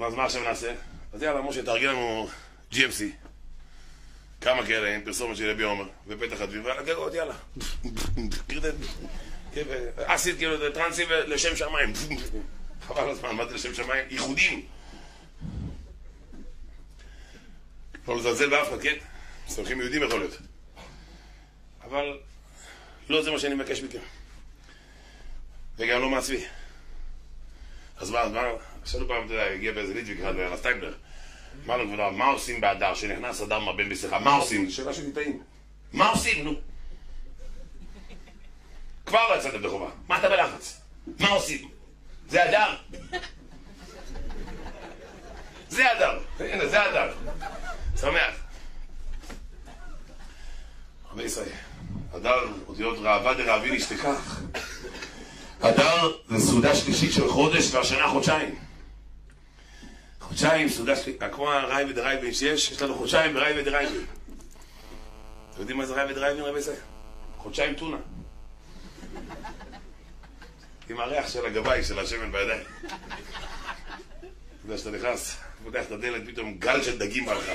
אז מה עכשיו נעשה? אז יאללה, משה, תארגן לנו GMC. כמה כאלה, עם פרסומת של רבי עומר, בפתח הדביר, ועל הגגות, יאללה. אסיד, כאילו, טרנסים לשם שמיים. חבל הזמן, מה זה לשם שמיים? ייחודים. לא לזלזל באף אחד, כן? סומכים יהודים יכול להיות. אבל לא זה מה שאני מבקש מכם. וגם לא מעצבי. אז מה, אז מה, שאלו פעם, אתה יודע, הגיע באיזה ליטוואק אחד, הרב סטייבלר. אמר לו כבודו, מה עושים באדר שנכנס אדר מרבים בשמחה? מה עושים? שאלה של ליטאים. מה עושים, נו? כבר לא יצאתם בחובה. מה אתה בלחץ? מה עושים? זה אדר. זה אדר. הנה, זה אדר. שמח. רבי ישראל, אדר, אותיות ראווה דרעבין אשתכח. אדר זה סעודה שלישית של חודש והשנה חודשיים. חודשיים סעודה שלישית, כמו הראי ודרייבין שיש, יש לנו חודשיים בראי ודרייבין. אתם יודעים מה זה ראי ודרייבין רבי ישראל? חודשיים טונה. עם הריח של הגבאי של השמן בידיים. אתה יודע שאתה נכנס, פותח את הדלת, פתאום גל של דגים בא לך.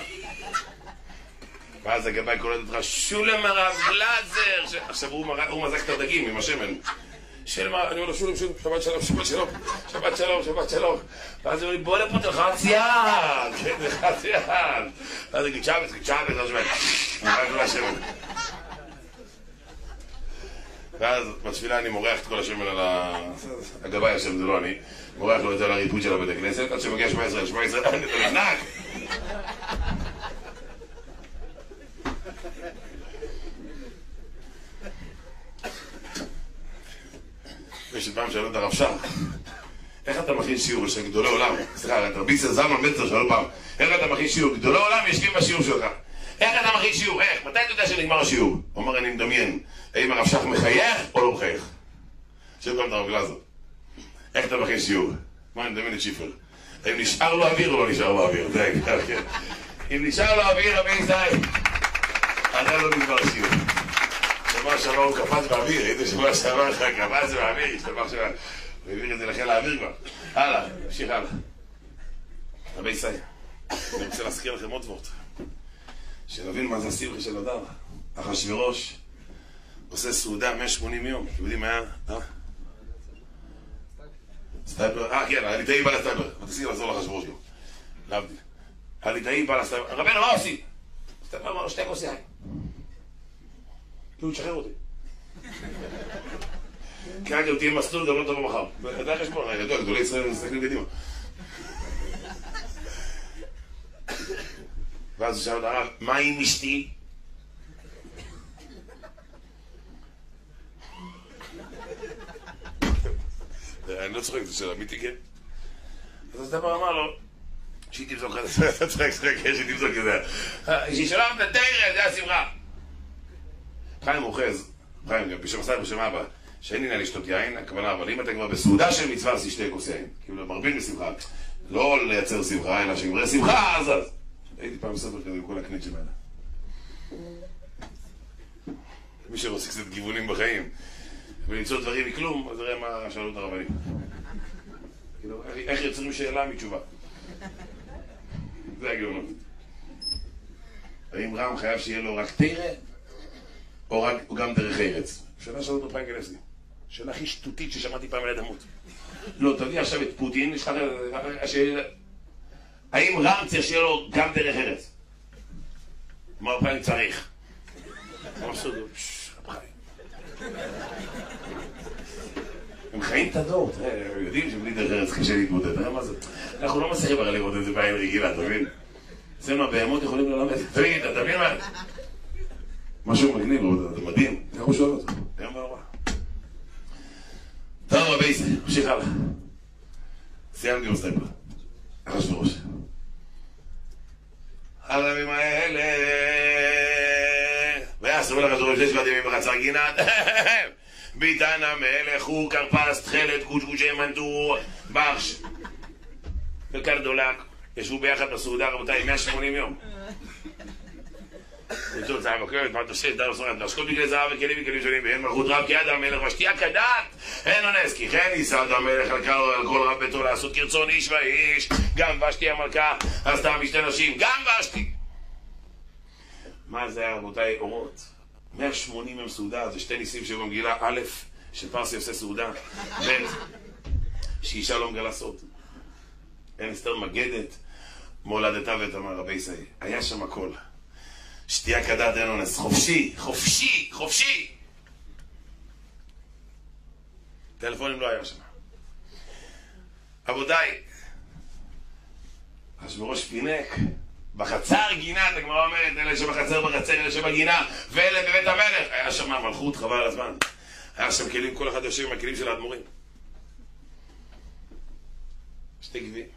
ואז הגבאי קולט אותך, שולם הרב גלאזר! עכשיו הוא מזק את הדגים עם השמן. שלום, אני אומר לו, שולם, שולם, שבת שלום, שבת שלום, שבת שלום, שבת שלום. ואז הוא אומר לי, בוא לפה, תלחץ יד, כן, תלחץ יד. ואז הוא צ'אבס, צ'אבס, הוא אומר, ואז בתפילה אני מורח את כל השמן על. הגבאי השם זה לא אני, מורח לו את זה על הריפוד של הבית הכנסת, עד שמגיע שמע ישראל, שמע ישראל, אני נאנק! יש פעם שאלו את הרב שר, איך אתה מכין שיעור של גדולי עולם? סליחה, את רבי זלמן בנצר שאלו פעם, איך אתה מכין שיעור? גדולי עולם יושבים בשיעור שלך. איך אתה מכין שיעור? איך? מתי אתה יודע שנגמר השיעור? הוא אומר, אני מדמיין, האם הרב שך מחייך או לא מחייך? שואל פעם את הרב גלזר, איך אתה מכין שיעור? מה אני מדמיין את שיפר? האם נשאר לו אוויר או לא נשאר לו אוויר? זה העיקר, כן. אם נשאר לו אוויר, רבי ישראל, עדיין לא נגמר השיעור. שבוע שעבר הוא קפץ באוויר, הייתי שבוע שעבר קפץ באוויר, השתבח שבוע, הוא העביר את זה לחיל האוויר כבר. הלאה, נמשיך הלאה. רבי ישראל, אני רוצה להזכיר לכם עוד וורט. שנבין מה זה השמחה של אדר. אחשוורוש עושה סעודה 180 יום. אתם יודעים מה היה? אה? סטייפר, אה כן, הליטאי בא לסטייפר. תפסיק לעזור לאחשוורוש גם. להבדיל. הליטאי בא לסטייפר. רבנו, מה עושים? סטייפר אמר לו שתי כוס יין. כאילו, תשחרר אותי. כי אגב, תהיה מסלול גם לא טוב במחר. זה החשבון, ידוע, גדולי ישראל מסתכלים קדימה. ואז הוא שאל את הרב, מה עם אשתי? אני לא צוחק, זה של אמיתי, כן? אז הסדבר אמר לו, שהיא תבזוק את זה, אתה צוחק, צוחק, שהיא תבזוק את זה. שישלום את התרא, זה השמחה. חיים אוחז, חיים, גם בשם הסייבר בשם אבא, שאין עניין לשתות יין, הכוונה, אבל אם אתה כבר בסעודה של מצווה, אז תשתה כוס יין. כאילו, מרבים בשמחה. לא לייצר שמחה, אלא שכבר שמחה, אז אז. הייתי פעם בספר כזה עם כל הקניצ'ים האלה. מי שרוצה קצת גיוונים בחיים ולמצוא דברים מכלום, אז נראה מה שאלו את הרבנים. כאילו, איך יוצרים שאלה מתשובה? זה הגאונות. האם רם חייב שיהיה לו רק תרא, או רק, או גם דרך ארץ? שאלה שאלו אותו פרנקלסקי. שאלה הכי שטותית ששמעתי פעם על אדמות. לא, תביא עכשיו את פוטין, יש לך... האם רם צריך שיהיה לו גם דרך ארץ? אמר חיים צריך. אמר סודו. הם חיים את הדור, הם יודעים שבלי דרך ארץ קשה להתמודד, מה זה? אנחנו לא מצליחים הרי לראות את זה בעין רגילה, אתה מבין? אצלנו הבהמות יכולים ללמד, תגיד, אתה מבין מה? משהו מגניב, זה מדהים, איך הוא שואל אותו? היום והרבה. טוב רבי ישראל, נמשיך הלאה. סיימנו גירוס טייפה. אחשוורוש. על הימים האלה ויעשו לך זורם שש שבטים בחצר גינת ביתן המלך הוא כרפס תכלת גוש גושי מנטור בחש וקרדולק ישבו ביחד בסעודה רבותיי 180 יום בקיצור צהר בקרת, מה אתה עושה? דר סורת, נשקות בגלל זהב מלכות רב כי יד המלך משתייה כדת, אין אונס, כי כן כל רב ביתו לעשות איש ואיש, גם ושתי המלכה עשתה משתי נשים, גם ושתי. מה זה רבותיי אורות? 180 הם סעודה, זה שתי ניסים שבמגילה, א', שפרסי עושה סעודה, ב', שאישה לא מגלה סוד. אין אסתר מגדת, מולדתה שם הכל. שתייה כדת אין אונס. חופשי, חופשי, חופשי! טלפונים לא היה שם. רבותיי, אחשוורוש פינק, בחצר גינה, את הגמרא אומרת, אלה שבחצר בחצר, אלה שבגינה, ואלה בבית המלך. היה שם מלכות, חבל על הזמן. היה שם כלים, כל אחד יושב עם הכלים של האדמו"רים. שתי גביעים.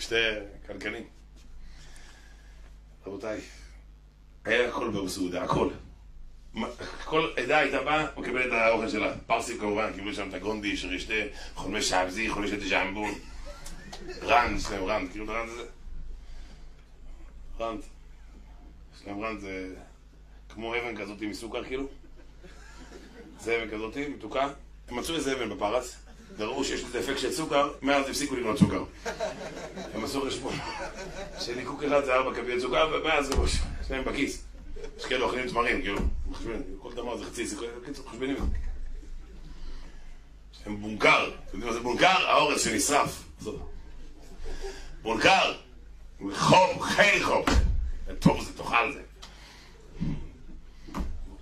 שתי קלקנים. רבותיי, היה הכל בסעודה, הכל. כל עדה הייתה באה, מקבלת את האוכל שלה. פרסים כמובן, קיבלו שם את הגונדי, שרשתה, חולמי שעבזי, חולמי שתי ז'מבון. רנד, יש להם רנד, כאילו את הרנד הזה? רנד. יש להם רנד זה כמו אבן כזאת מסוכר כאילו. זה אבן כזאת, מתוקה. הם מצאו איזה אבן בפרס. וראו שיש לזה אפקט של סוכר, מאז הפסיקו לקנות סוכר. הם עשו חשבון שליקוק אחד זה ארבע כפיות סוכר, ומאז זה ראש, להם בכיס. יש כאלו אוכלים תמרים, כאילו, מחשבים, כל דבר זה חצי סיכוי, בקיצור, חושבים יש להם בונקר, אתם יודעים מה זה בונקר? האורז שנשרף. בונקר, חום, חיל חום. טוב זה, תאכל זה.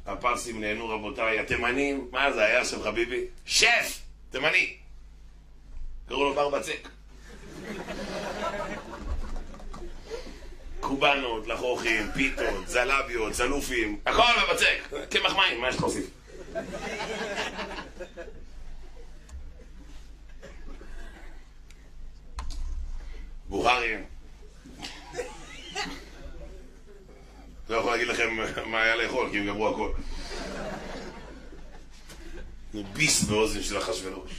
הפרסים נהנו רבותיי, התימנים, מה זה היה שם חביבי? שף! תימני. קראו לו בר בצק. קובנות, לחוכים, פיתות, זלביות, זלופים, הכל בבצק. קמח מים, מה יש לך להוסיף? בוכרים. לא יכול להגיד לכם מה היה לאכול, כי הם גמרו הכל. ביס באוזן של אחשוורוש.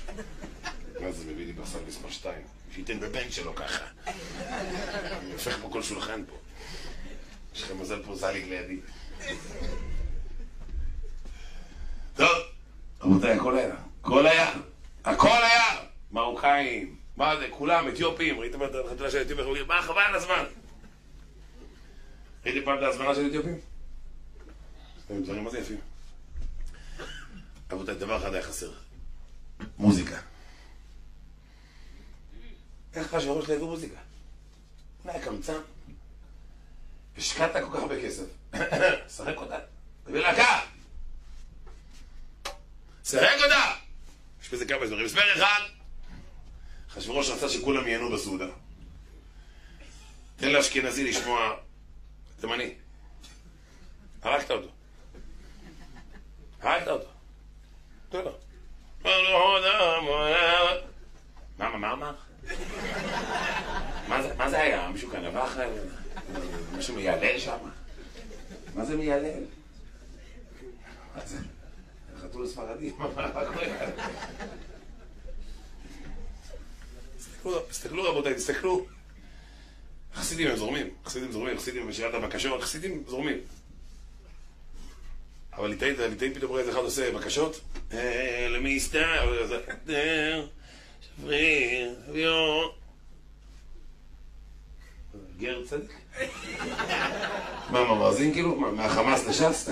מה זה מביא לי בשר מספר שתיים? שייתן בבן שלו ככה. הופך פה כל שולחן פה. יש לכם מזל פה זליג לידי. טוב, רבותיי, הכל היה. הכל היה. הכל היה! מרוקאים, מה זה, כולם, אתיופים. ראיתם את החתונה של אתיופים? מה חבל על הזמן? ראיתי פעם את ההזמנה של אתיופים? אתם דברים זה יפים. רבותיי, דבר אחד היה חסר. מוזיקה. איך אחשוורוש לא הביאו מוזיקה? היה קמצן. השקעת כל כך הרבה כסף. שחק אותה. תביא להקה! שחק אותה! יש בזה כמה דברים. הסבר אחד, אחשוורוש רצה שכולם ייהנו בסעודה. תן לאשכנזי לשמוע תימני. הרגת אותו. הרגת אותו. תן לו. מה, מה אמר? מה זה היה? מישהו כאן נבח? מישהו מיילל שם? מה זה מיילל? מה זה? חתול ספרדי? תסתכלו רבותיי, תסתכלו. חסידים הם זורמים, חסידים זורמים, חסידים בשירת הבקשות, חסידים זורמים. אבל ליטאית, ליטאית פתאום רואה איזה אחד עושה בקשות. למי יסתר, שבריר, אביו. גר צדיק? מה, מרזין כאילו? מה, מהחמאס לש"ס?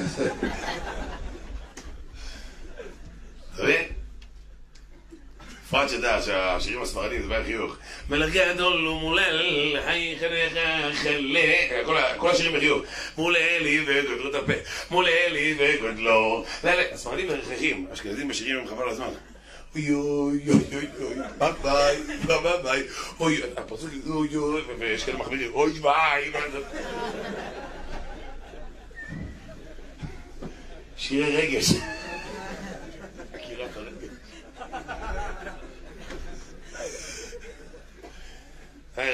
בפרט שדע שהשירים הספרדים זה בעיה חיוך. מלך גדול ומולל, היי חלך חלק, כל השירים בחיוך. מוללי וגודלו את הפה, מוללי וגודלו. הספרדים מרחכים, אשכנזים בשירים הם חבל הזמן. אוי אוי אוי אוי אוי, ביי ביי, ביי ביי, אוי, הפרצוף אוי אוי, ויש כאלה מחמירים, אוי ביי. שירי רגש. עקירת הרגש.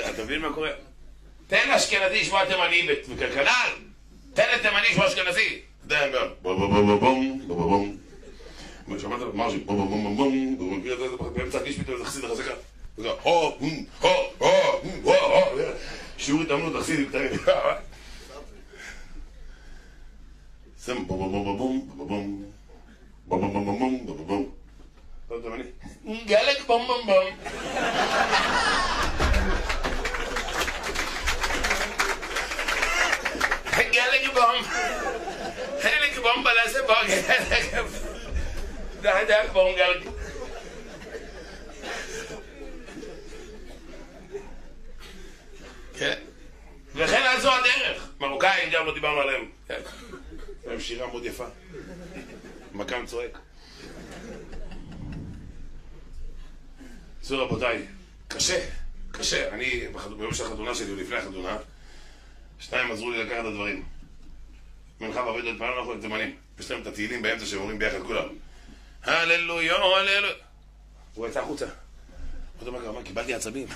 אתה מבין מה קורה? תן לאשכנזי לשמוע תימני בכלכלן, תן לתימני לשמוע אשכנזי. בום בום בום בום בום בום מרג'י, בום בום בום בום בום, והוא מכיר את זה, באמצע הגיש פתאום איזה חסיד חזקה. הוא ככה, הו, הו, הו, הו, הו, שיעור התאמנות חסידים קטנים. שם בום בום בום בום בום, בום בום בום בום בום בום. טוב, טוב, אני, גלק בום בום בום. גלק בום. חלק בום בלעשה בום. די בום גלק כן וכן על זו הדרך מרוקאים גם לא דיברנו עליהם כן להם שירה מאוד יפה. מכ"ם צועק. זו רבותיי, קשה, קשה. אני, ביום של החתונה שלי, לפני החתונה, שניים עזרו לי לקחת את הדברים. מנחה ועבד עוד פעם, אנחנו תימנים. יש להם את התהילים באמצע שהם אומרים ביחד כולם. هللويا هللويا وتعوتها قلت له קיבלתי עצבים.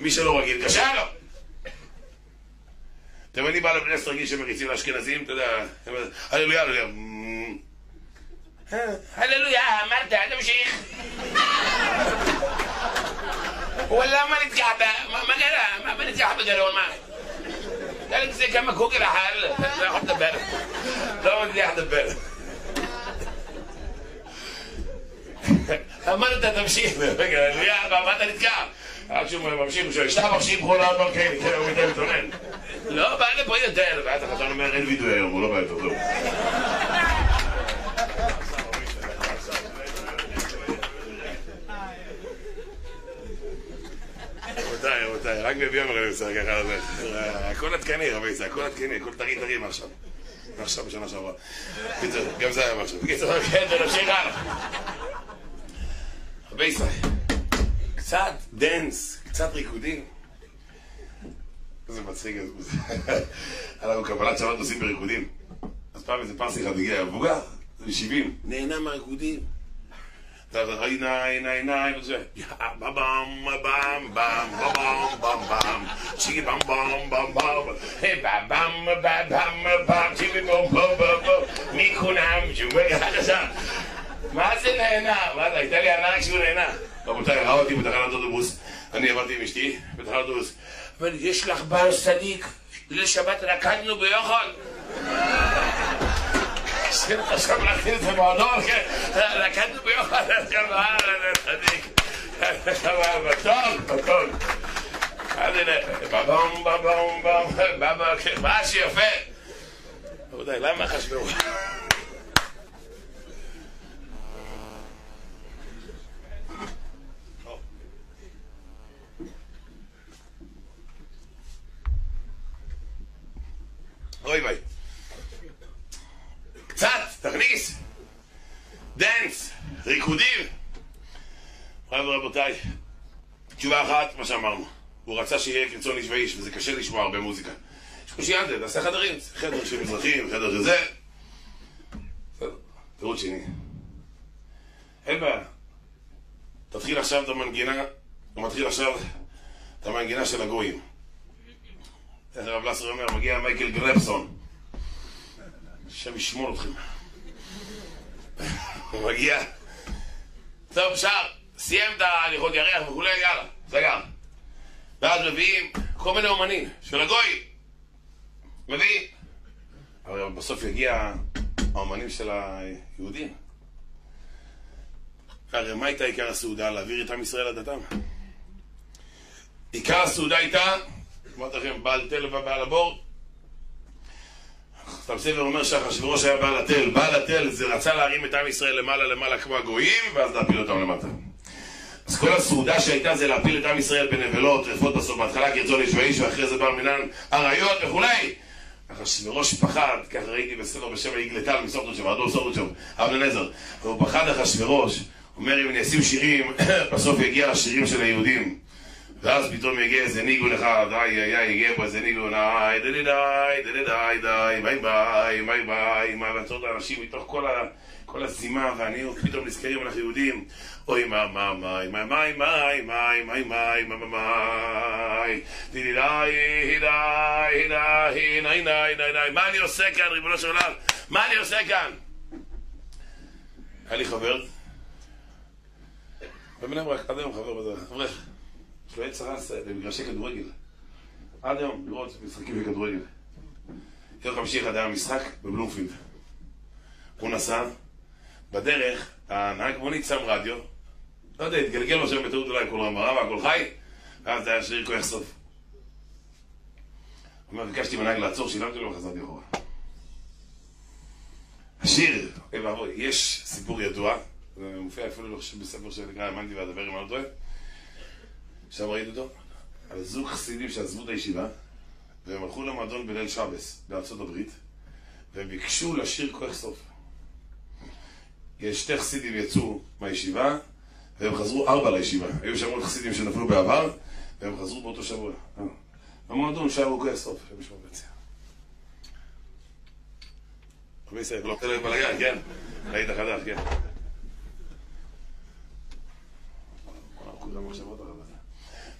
מי שלא רגיל, קשה לו. אתם יודעים, בעל הבן עשר רגיל שמריצים לאשכנזים, אתה יודע, הללויה, הללויה. הללויה, אמרת, נמשיך. ولا ما نتقع ما قال ما نتقع بقالون ما قال لك زي كما كوكي راح حتى بالك لا ما حتى بالك אמרת תמשיך, רגע, מה אתה נתקע? רק שהוא ממשיך, הוא שואל, אשתך מקשיב כל העם מלכני, כן, הוא יותר מתלונן. לא, בא לפה יותר, ואז החתן אומר, אין וידאו היום, הוא לא בא יותר, טוב. רבותיי, רבותיי, רק בביום הרי בסדר ככה, הכל עדכני, רבי ישראל, הכל עדכני, הכל טרי טרי מעכשיו. מעכשיו בשנה שעברה. גם זה היה מעכשיו. בקיצור, כן, נמשיך הלאה. רבי ישראל, קצת dance, קצת ריקודים. איזה מצחיק, אנחנו קבלת שבת עושים בריקודים. אז פעם איזה פרסי אחד הגיע, מבוגר, זה 70, נהנה מהריקודים. עיני, עיני, עיני, וזה, במ, במ, במ, במ, במ, במ, צ'יגי במ, במ, במ, במ, במ, במ, במ, במ, צ'יגי במ, במ, במ, במ, מי שובר חדשה. معزلنا هنا بعد ايطاليا هناك شو هنا ابو تاير هاوتي بتغرد دوبوس اني بطي مشتي بتغرد دوبوس من يشلح بار صديق ليش بات ركن له بياخد شنو اشرب لك في الموضوع ركن له بياخد يا معلم صديق تمام طب طب عندنا بابام بابام بابام. ماشي يا فات وده لما خشبوه שאמרנו. הוא רצה שיהיה כרצון איש ואיש, וזה קשה לשמוע הרבה מוזיקה. יש פה שיענדל, נעשה חדרים, חדר של מזרחים, חדר של זה. תירוץ שני. אין בעיה. תתחיל עכשיו את המנגינה, הוא מתחיל עכשיו את המנגינה של הגויים. איך הרב לסר אומר, מגיע מייקל גרפסון. השם ישמור אתכם. הוא מגיע. טוב, שר, סיים את ההליכות ירח וכולי, יאללה, סגר. ואז מביאים כל מיני אומנים של הגוי. מביאים. אבל בסוף יגיע האומנים של היהודים. הרי מה הייתה עיקר הסעודה? להעביר את עם ישראל לדתם. עיקר הסעודה הייתה אמרתי לכם, בעל תל ובעל הבור. סתם סבר אומר שאחשוורוש היה בעל התל. בעל התל זה רצה להרים את עם ישראל למעלה למעלה כמו הגויים, ואז להפיל אותם למטה. אז כל הסעודה שהייתה זה להפיל את עם ישראל בנבלות, טרפות בסוף, בהתחלה כרצון איש ואיש, ואחרי זה בא מינן אריות וכולי. אחשוורוש פחד, ככה ראיתי בספר בשם שם, אדור סורתות שם, אבן עזר. והוא פחד אחשוורוש, אומר אם אני אשים שירים, בסוף יגיע לשירים של היהודים. ואז פתאום יגיע איזה ניגון אחד, איי איי איי, יגיע פה איזה ניגון, איי די די די די די ביי ביי, ביי ביי, מה ועצות האנשים מתוך כל הזימה והעניות, פתאום נזכרים אנחנו יהודים, אוי מה מה מה מה מה מה מה מה מה מה מה מה די די די די די די די די מה אני עושה כאן ריבונו של עולם? מה אני עושה כאן? היה לי חבר בבני ברק, עד היום חבר בזה, אברך יש לו עץ רס במגרשי כדורגל. עד היום, לראות משחקים בכדורגל. יום חמישי אחד היה משחק בבלומפילד. הוא נסע, בדרך הנהג מונית שם רדיו, לא יודע, התגלגל משהו בטעות אולי כל רמה רמה, הכל חי, ואז היה שיר כוח סוף. אומר, ביקשתי מהנהג לעצור, שילמתי לו וחזרתי אחורה. השיר, אוי ואבוי, יש סיפור ידוע, זה מופיע אפילו, לא חושב, בספר שנקרא האמנתי ואדבר אם אני לא טועה, שם ראיתי אותו, על זוג חסידים שעזבו את הישיבה, והם הלכו למועדון בליל שבס בארצות הברית, והם ביקשו לשיר כוח סוף. יש שתי חסידים יצאו מהישיבה, והם חזרו ארבע לישיבה. היו שם עוד חסידים שנפלו בעבר, והם חזרו באותו שבוע. במועדון שרו כוח סוף, הם ישמעו ביציאה. רבי ישראל, לא תלוי בלגן, כן? ראית חדש, כן.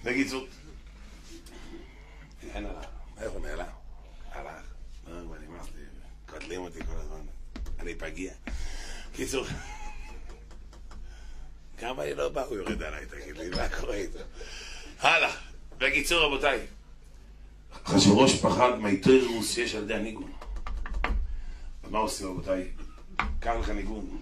בקיצור, אין עליו. איפה נעלם? הלך. לא, כבר נמאס לי, קוטלים אותי כל הזמן. אני פגיע. קיצור, כמה אני לא בא, הוא יורד עליי, תגיד לי, מה קורה איתו? הלאה. בקיצור, רבותיי. אחשוורוש פחד מהיתרוס שיש על ידי הניגון. ומה עושים רבותיי? קח לך ניגון.